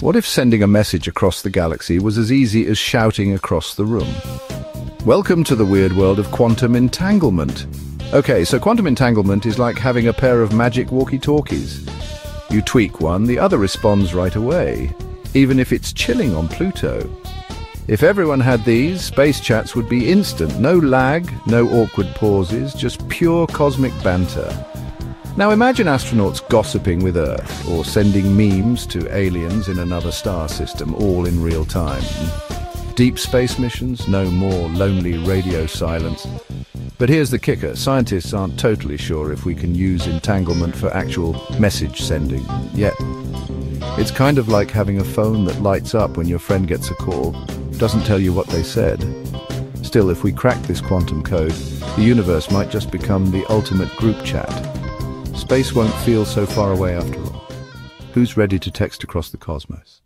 What if sending a message across the galaxy was as easy as shouting across the room? Welcome to the weird world of quantum entanglement. Okay, so quantum entanglement is like having a pair of magic walkie-talkies. You tweak one, the other responds right away, even if it's chilling on Pluto. If everyone had these, space chats would be instant. No lag, no awkward pauses, just pure cosmic banter. Now imagine astronauts gossiping with Earth or sending memes to aliens in another star system, all in real time. Deep space missions, no more lonely radio silence. But here's the kicker. Scientists aren't totally sure if we can use entanglement for actual message sending yet. It's kind of like having a phone that lights up when your friend gets a call, doesn't tell you what they said. Still, if we crack this quantum code, the universe might just become the ultimate group chat. Space won't feel so far away after all. Who's ready to text across the cosmos?